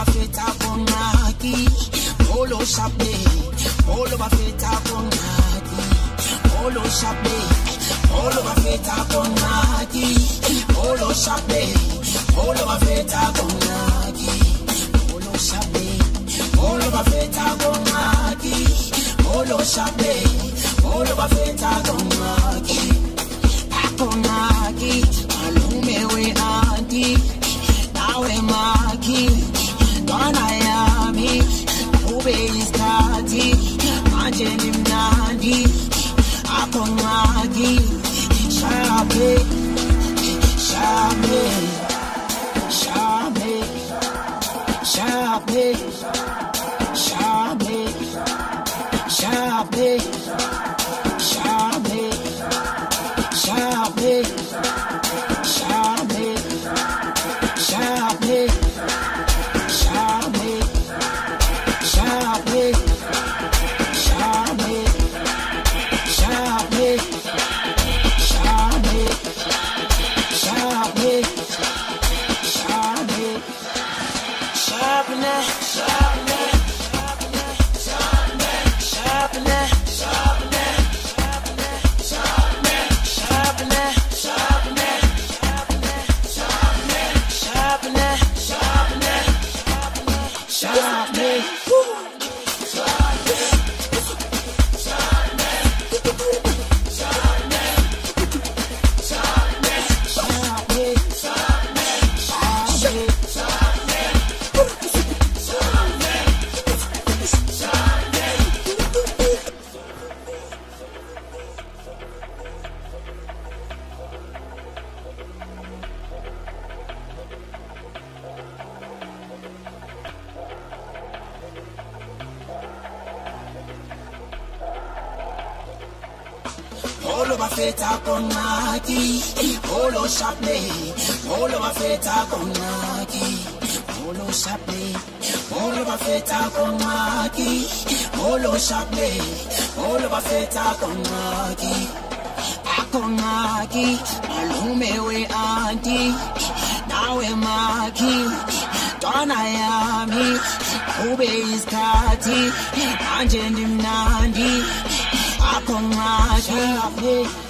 over feta con aquí, polo sapé, all over feta con aquí, polo sapé, all over feta con aquí, polo sapé, all over feta con aquí, polo sapé, all over feta con aquí, polo sapé, all over feta con aquí, con aquí, alume we aquí, now maki ntwana yami ube isikhathi manje nimnandi akho shabe Shine. feta konaki Olo shaple Olo wa feta konaki Olo shaple Olo wa feta konaki Olo shaple Olo wa feta konaki Akonaki Malume we anti Nawe maki Twana yami Kube iskati Manje ndimnandi Akonaki Akonaki